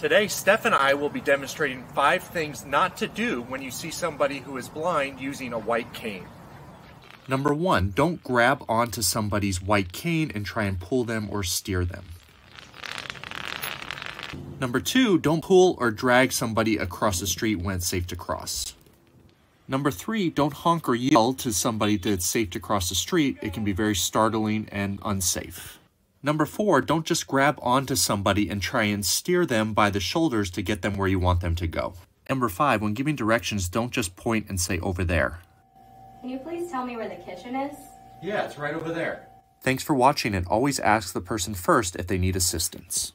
Today, Steph and I will be demonstrating five things not to do when you see somebody who is blind using a white cane. Number one, don't grab onto somebody's white cane and try and pull them or steer them. Number two, don't pull or drag somebody across the street when it's safe to cross. Number three, don't honk or yell to somebody that it's safe to cross the street. It can be very startling and unsafe. Number four, don't just grab onto somebody and try and steer them by the shoulders to get them where you want them to go. Number five, when giving directions, don't just point and say over there. Can you please tell me where the kitchen is? Yeah, it's right over there. Thanks for watching and always ask the person first if they need assistance.